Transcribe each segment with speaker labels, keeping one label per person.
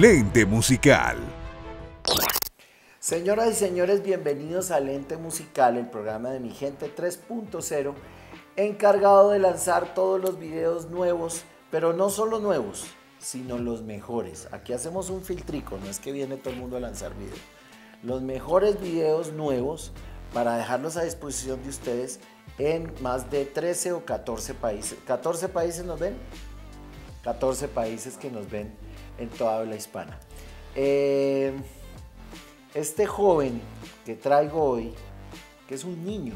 Speaker 1: Lente Musical.
Speaker 2: Señoras y señores, bienvenidos a Lente Musical, el programa de Mi Gente 3.0, encargado de lanzar todos los videos nuevos, pero no solo nuevos, sino los mejores. Aquí hacemos un filtrico, no es que viene todo el mundo a lanzar videos. Los mejores videos nuevos para dejarlos a disposición de ustedes en más de 13 o 14 países. ¿14 países nos ven? 14 países que nos ven en toda habla hispana. Eh, este joven que traigo hoy, que es un niño,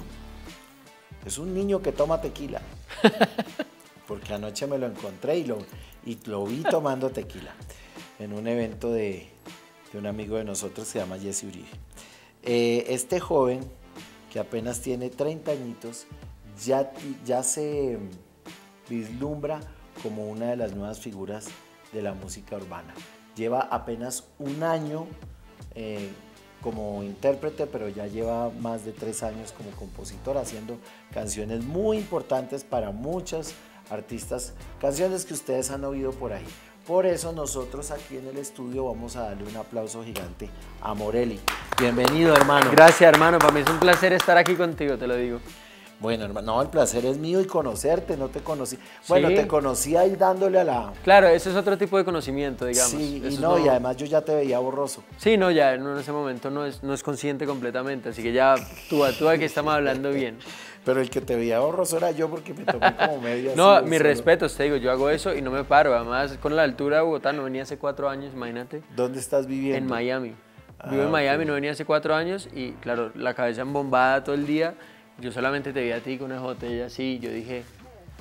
Speaker 2: es un niño que toma tequila, porque anoche me lo encontré y lo, y lo vi tomando tequila en un evento de, un amigo de nosotros que se llama Jesse Uribe. Eh, este joven, que apenas tiene 30 añitos, ya, ya se vislumbra como una de las nuevas figuras de la música urbana. Lleva apenas un año eh, como intérprete, pero ya lleva más de tres años como compositor haciendo canciones muy importantes para muchos artistas, canciones que ustedes han oído por ahí. Por eso nosotros aquí en el estudio vamos a darle un aplauso gigante a Morelli. Bienvenido hermano.
Speaker 3: Gracias hermano, para mí es un placer estar aquí contigo, te lo digo.
Speaker 2: Bueno, hermano, no, el placer es mío y conocerte, no te conocí. Bueno, te conocí ahí dándole a la...
Speaker 3: Claro, eso es otro tipo de conocimiento, digamos.
Speaker 2: Sí, y no, y además yo ya te veía borroso.
Speaker 3: Sí, no, ya en ese momento no es, no es consciente completamente, así que ya tú a tú aquí estamos hablando bien.
Speaker 2: Pero el que te veía borroso era yo porque me tomé como medio
Speaker 3: No, mi respeto, te digo, yo hago eso y no me paro. Además, con la altura de Bogotá, no venía hace cuatro años, imagínate.
Speaker 2: ¿Dónde estás viviendo?
Speaker 3: En Miami. Vivo en ah, Miami, no venía hace cuatro años y claro, la cabeza embombada todo el día yo solamente te vi a ti con una botella así, yo dije,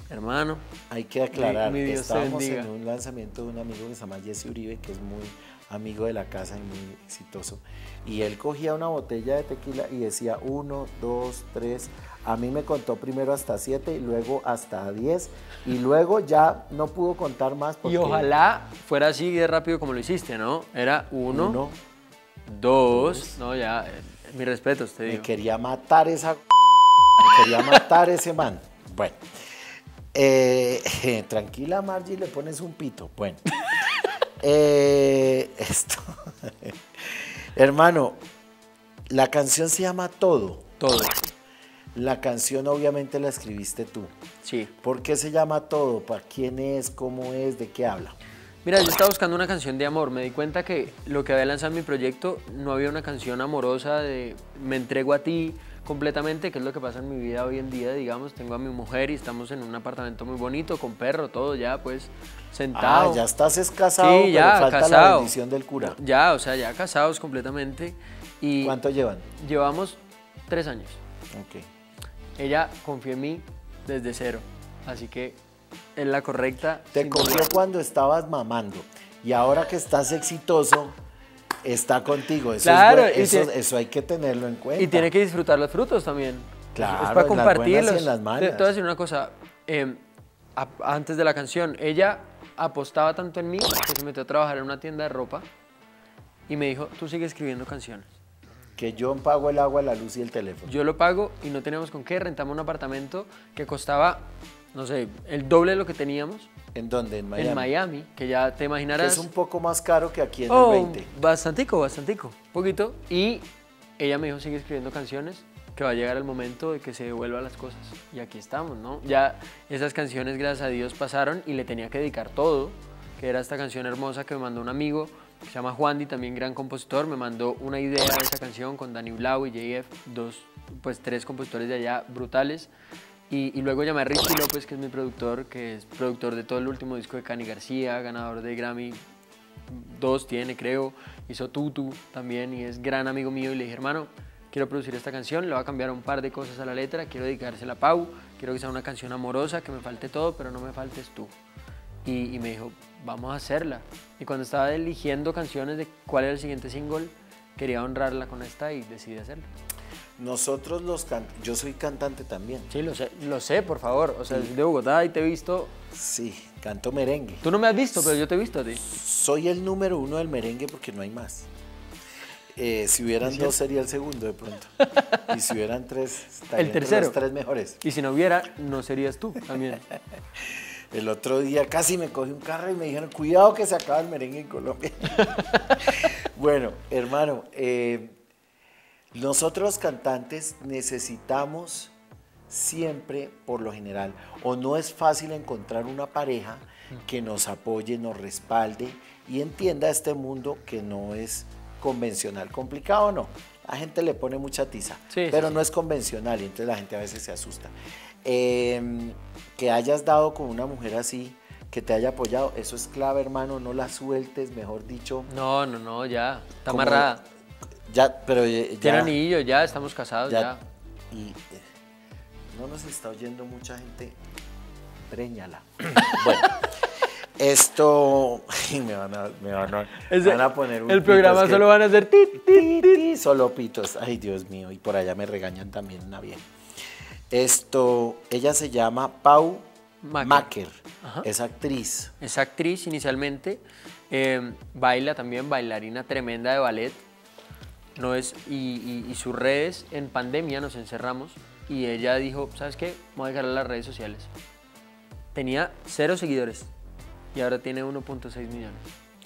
Speaker 3: hermano.
Speaker 2: Hay que aclarar, mi, estábamos en un lanzamiento de un amigo que se llama Jesse Uribe, que es muy amigo de la casa y muy exitoso. Y él cogía una botella de tequila y decía uno, dos, tres. A mí me contó primero hasta siete y luego hasta diez. Y luego ya no pudo contar más.
Speaker 3: Y ojalá fuera así de rápido como lo hiciste, ¿no? Era uno, dos, No, ya, eh, mi respeto, usted
Speaker 2: Me quería matar esa quería matar ese man. Bueno. Eh, tranquila, Margie, le pones un pito. Bueno. Eh, esto. Hermano, la canción se llama Todo.
Speaker 3: Todo.
Speaker 2: La canción obviamente la escribiste tú.
Speaker 3: Sí.
Speaker 2: ¿Por qué se llama Todo? ¿Para quién es? ¿Cómo es? ¿De qué habla?
Speaker 3: Mira, yo estaba buscando una canción de amor. Me di cuenta que lo que había lanzado en mi proyecto no había una canción amorosa de me entrego a ti, completamente, que es lo que pasa en mi vida hoy en día, digamos, tengo a mi mujer y estamos en un apartamento muy bonito, con perro, todo ya, pues, sentado.
Speaker 2: Ah, ya estás es casado, sí, ya, falta la bendición del cura.
Speaker 3: Ya, o sea, ya casados completamente. Y
Speaker 2: ¿Cuánto llevan?
Speaker 3: Llevamos tres años.
Speaker 2: Ok.
Speaker 3: Ella confió en mí desde cero, así que es la correcta.
Speaker 2: Te confió cuando estabas mamando y ahora que estás exitoso está contigo. Eso, claro, eso, hay que tenerlo en cuenta.
Speaker 3: Y tiene que disfrutar los frutos también.
Speaker 2: Claro,
Speaker 3: es para compartirlos.
Speaker 2: En las malas.
Speaker 3: Te, voy a decir una cosa. Em, antes de la canción, ella apostaba tanto en mí que se metió a trabajar en una tienda de ropa y me dijo, tú sigues escribiendo canciones.
Speaker 2: Que yo pago el agua, la luz y el teléfono.
Speaker 3: Yo lo pago y no teníamos con qué. Rentamos un apartamento que costaba, no sé, el doble de lo que teníamos
Speaker 2: ¿En dónde? ¿En Miami?
Speaker 3: En Miami, que ya te imaginarás.
Speaker 2: es un poco más caro que aquí en el 20.
Speaker 3: Bastantico, bastantico, poquito. Y ella me dijo, sigue escribiendo canciones, que va a llegar el momento de que se devuelvan las cosas. Y aquí estamos, ¿no? Ya esas canciones, gracias a Dios, pasaron y le tenía que dedicar todo, que era esta canción hermosa que me mandó un amigo, que se llama Juan también gran compositor, me mandó una idea de esa canción con Dani Blau y JF, dos, pues tres compositores de allá brutales. Y, luego llamé a Richie López, que es mi productor, que es productor de todo el último disco de Cani García, ganador de Grammy, dos tiene creo, hizo Tutu también y es gran amigo mío y le dije, hermano, quiero producir esta canción, le voy a cambiar un par de cosas a la letra, quiero dedicársela a Pau, quiero que sea una canción amorosa, que me falte todo, pero no me faltes tú. Y, y me dijo, vamos a hacerla. Y cuando estaba eligiendo canciones de cuál era el siguiente single, quería honrarla con esta y decidí hacerla.
Speaker 2: Nosotros los yo soy cantante también.
Speaker 3: Sí, lo sé, lo sé, por favor. O sea, de Bogotá y te he visto.
Speaker 2: Sí, canto merengue.
Speaker 3: Tú no me has visto, pero yo te he visto a ti.
Speaker 2: Soy el número uno del merengue porque no hay más. Eh, si hubieran dos sería el segundo de pronto. y si hubieran tres,
Speaker 3: el tercero.
Speaker 2: Los tres mejores.
Speaker 3: Y si no hubiera, no serías tú también.
Speaker 2: El otro día casi me cogí un carro y me dijeron, cuidado que se acaba el merengue en Colombia. bueno, hermano, eh, nosotros cantantes necesitamos siempre, por lo general, o no es fácil encontrar una pareja que nos apoye, nos respalde y entienda este mundo que no es convencional. ¿Complicado o no? La gente le pone mucha tiza, pero no es convencional y entonces la gente a veces se asusta. Em, que hayas dado con una mujer así, que te haya apoyado, eso es clave, hermano, no la sueltes, mejor dicho.
Speaker 3: No, no, no, ya, está amarrada.
Speaker 2: Ya, pero ya.
Speaker 3: Tiene anillo, ya, estamos casados, ya.
Speaker 2: Y eh, no nos está oyendo mucha gente, préñala. bueno. Esto. Me van a, me van a, poner un
Speaker 3: El programa solo van a hacer ti,
Speaker 2: solo pitos. Ay, Dios mío. Y por allá me regañan también una bien. Esto. Ella se llama Pau Macker. Es actriz.
Speaker 3: Es actriz inicialmente. Em, baila también, bailarina tremenda de ballet. No es, y, y, sus redes, en pandemia nos encerramos y ella dijo, ¿sabes qué? Voy a dejar las redes sociales. Tenía cero seguidores y ahora tiene 1.6 millones.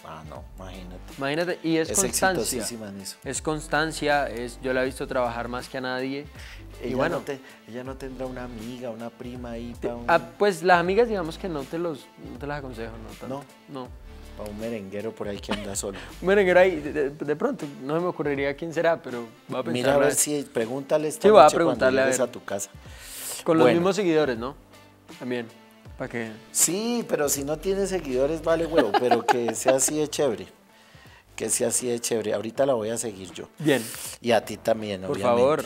Speaker 2: Ah, no, imagínate.
Speaker 3: Imagínate, y es, constancia. En eso. Es constancia, es, yo la he visto trabajar más que a nadie.
Speaker 2: Ella
Speaker 3: y bueno,
Speaker 2: no te, ella no tendrá una amiga, una prima ahí para
Speaker 3: ah, Pues las amigas, digamos que no te, los, no te las aconsejo, ¿no?
Speaker 2: No.
Speaker 3: No.
Speaker 2: Para un merenguero por ahí que anda solo.
Speaker 3: un merenguero ahí, de, pronto, no me ocurriría quién será, pero va a pensar.
Speaker 2: Mira a ver si, pregúntale esta
Speaker 3: sí, voy a preguntarle
Speaker 2: a, a tu casa.
Speaker 3: Con los mismos seguidores, ¿no? También. ¿Para qué?
Speaker 2: Sí, pero si no tiene seguidores vale huevo, pero que sea así de chévere. Que sea así de chévere. Ahorita la voy a seguir yo.
Speaker 3: Bien.
Speaker 2: Y a ti también,
Speaker 3: Por favor.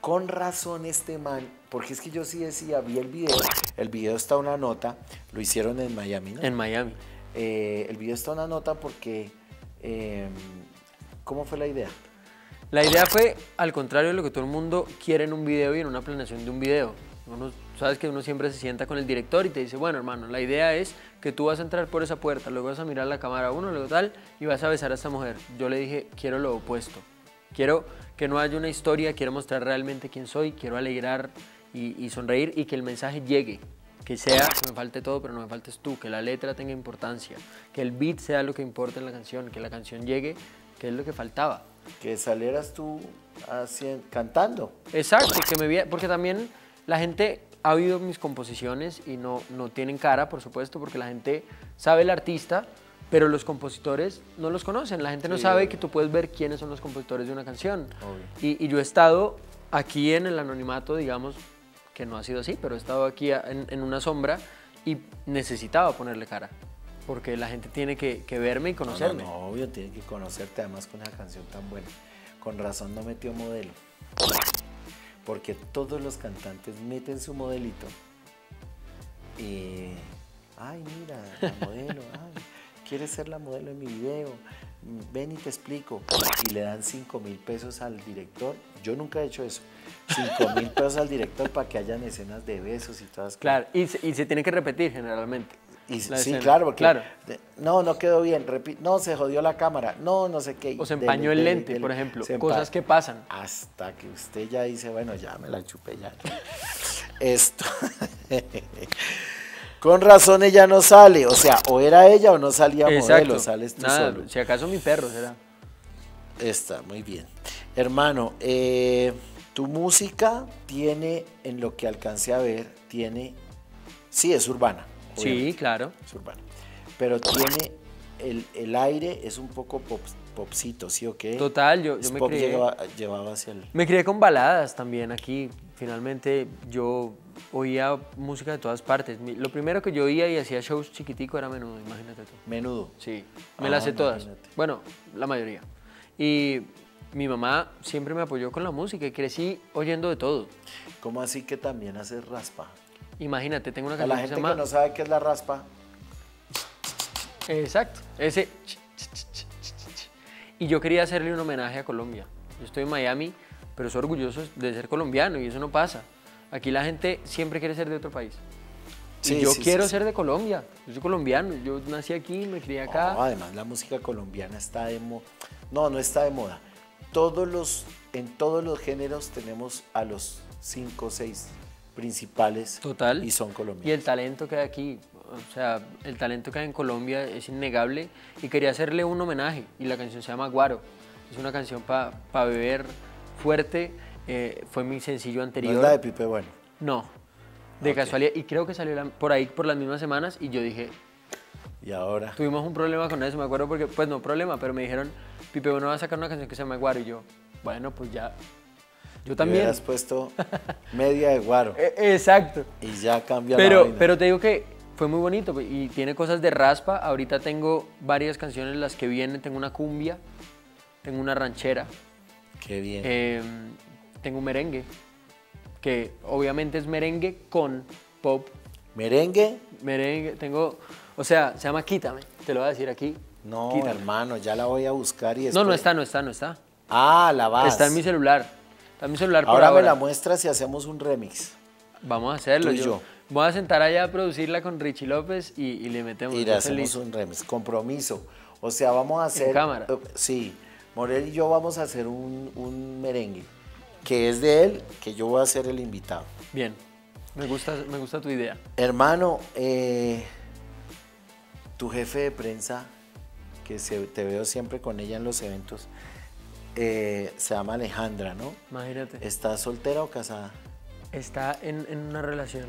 Speaker 2: Con razón este man, porque es que yo sí decía, vi el video, el video está una nota, lo hicieron en Miami, ¿no?
Speaker 3: En Miami.
Speaker 2: Eh, el video está una nota porque, em, ¿cómo fue la idea?
Speaker 3: La idea fue al contrario de lo que todo el mundo quiere en un video y en una planeación de un video. Sabes que uno siempre se sienta con el director y te dice, bueno hermano, la idea es que tú vas a entrar por esa puerta, luego vas a mirar la cámara uno, luego tal, y vas a besar a esta mujer. Yo le dije, quiero lo opuesto. Quiero que no haya una historia, quiero mostrar realmente quién soy, quiero alegrar y, sonreír y que el mensaje llegue. Que sea, que me falte todo, pero no me faltes tú, que la letra tenga importancia, que el beat sea lo que importa en la canción, que la canción llegue, que es lo que faltaba.
Speaker 2: Que salieras tú cantando.
Speaker 3: Exacto, que me porque también la gente ha oído mis composiciones y no, no tienen cara, por supuesto, porque la gente sabe el artista, pero los compositores no los conocen. La gente no sabe que tú puedes ver quiénes son los compositores de una canción. Y, yo he estado aquí en el anonimato, digamos, que no ha sido así, pero he estado aquí en, una sombra y necesitaba ponerle cara. Porque la gente tiene que, verme y conocerme.
Speaker 2: No, obvio, tiene que conocerte además con una canción tan buena. Con razón no metió modelo porque todos los cantantes meten su modelito y, ay, mira, la modelo, ay, ¿quieres ser la modelo en mi video? Ven y te explico. Y le dan 5 mil pesos al director. Yo nunca he hecho eso. 5 mil pesos al director para que hayan escenas de besos y todas
Speaker 3: Claro, y y se tiene que repetir generalmente
Speaker 2: sí, claro, porque claro. no, no quedó bien, no, se jodió la cámara, no, no sé qué.
Speaker 3: O se empañó el lente, por ejemplo, cosas que pasan.
Speaker 2: Hasta que usted ya dice, bueno, ya me la chupé ya. Esto. Con razón ella no sale, o sea, o era ella o no salía modelo, sales tú Nada,
Speaker 3: Si acaso mi perro será.
Speaker 2: Está, muy bien. Hermano, eh, tu música tiene, en lo que alcancé a ver, tiene, sí, es urbana.
Speaker 3: Sí, claro.
Speaker 2: Es urbano. Pero tiene el, aire, es un poco popcito, ¿sí o qué?
Speaker 3: Total, yo, yo me crié.
Speaker 2: Llevaba, hacia el...
Speaker 3: Me crié con baladas también aquí. Finalmente yo oía música de todas partes. Lo primero que yo oía y hacía shows chiquitico era menudo, imagínate tú.
Speaker 2: Menudo.
Speaker 3: Sí, me las sé ah, todas. Bueno, la mayoría. Y mi mamá siempre me apoyó con la música y crecí oyendo de todo.
Speaker 2: ¿Cómo así que también haces raspa?
Speaker 3: Imagínate, tengo una canción
Speaker 2: A la gente que, no sabe qué es la raspa.
Speaker 3: Exacto, ese... Y yo quería hacerle un homenaje a Colombia. Yo estoy en Miami, pero soy orgulloso de ser colombiano y eso no pasa. Aquí la gente siempre quiere ser de otro país. y yo quiero ser de Colombia. Yo soy colombiano. Yo nací aquí, me crié acá.
Speaker 2: además, la música colombiana está de moda. No, no está de moda. Todos los, en todos los géneros tenemos a los cinco o seis principales
Speaker 3: Total.
Speaker 2: y son colombianos.
Speaker 3: Y el talento que hay aquí, O sea, el talento que hay en Colombia es innegable y quería hacerle un homenaje y la canción se llama Guaro. Es una canción para beber fuerte. Eh, fue mi sencillo
Speaker 2: No
Speaker 3: anterior.
Speaker 2: es la de Pipe Bueno.
Speaker 3: No, de casualidad. Y creo que salió la- por ahí por las mismas semanas y yo dije,
Speaker 2: Y ahora.
Speaker 3: tuvimos un problema con eso, me acuerdo porque, pues no problema, pero me dijeron, Pipe Bueno va a sacar una canción que se llama Guaro y yo, bueno, pues ya. Yo también.
Speaker 2: hubieras puesto media de guaro.
Speaker 3: Eh, Exacto.
Speaker 2: Y ya cambia la
Speaker 3: Pero,
Speaker 2: vaina.
Speaker 3: pero te digo que fue muy bonito y tiene cosas de raspa. Ahorita tengo varias canciones las que vienen. Tengo una cumbia, tengo una ranchera,
Speaker 2: Qué bien.
Speaker 3: eh, tengo un merengue, que obviamente es merengue con pop.
Speaker 2: Merengue.
Speaker 3: Merengue, tengo, o sea, se llama Quítame, te lo voy a decir aquí.
Speaker 2: No,
Speaker 3: Quítame.
Speaker 2: hermano, ya la voy a buscar y
Speaker 3: No, no
Speaker 2: después-
Speaker 3: está, no está, no está.
Speaker 2: Ah, la vas.
Speaker 3: Está en mi celular. Está en mi celular por
Speaker 2: Ahora
Speaker 3: ahora.
Speaker 2: me la muestras y hacemos un remix.
Speaker 3: Vamos a hacerlo.
Speaker 2: Tú y yo.
Speaker 3: Voy a sentar allá a producirla con Richie López y, y le metemos.
Speaker 2: Y le hacemos
Speaker 3: feliz.
Speaker 2: un remix. Compromiso. O sea, vamos a hacer.
Speaker 3: cámara.
Speaker 2: eh, Sí. Morel y yo vamos a hacer un, un merengue. Que es de él, que yo voy a ser el invitado.
Speaker 3: Bien, me gusta, me gusta tu idea.
Speaker 2: Hermano, eh, tu jefe de prensa, que se- te veo siempre con ella en los eventos, eh, se llama Alejandra, ¿no?
Speaker 3: Imagínate.
Speaker 2: ¿Estás soltera o casada?
Speaker 3: Está en, en una relación.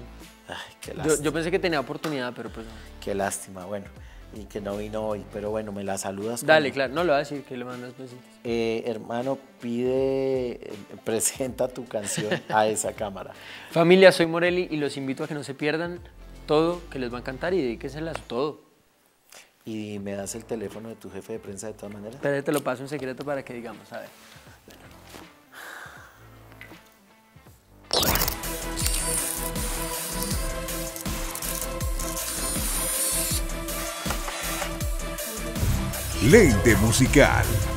Speaker 2: Ay, qué
Speaker 3: Yo,
Speaker 2: lástima.
Speaker 3: yo pensé que tenía oportunidad, pero pues no.
Speaker 2: Qué lástima, bueno. Y que no vino hoy, pero bueno, me la saludas.
Speaker 3: Dale, claro. No le voy a decir que le mandas besitos.
Speaker 2: Eh, hermano, pide, eh, presenta tu canción a esa cámara.
Speaker 3: Familia, soy Morelli y los invito a que no se pierdan todo, que les va a encantar y dedíquenselas todo.
Speaker 2: Y me das el teléfono de tu jefe de prensa de todas maneras.
Speaker 3: Pero te lo paso en secreto para que digamos, a ver.
Speaker 1: Lente Musical.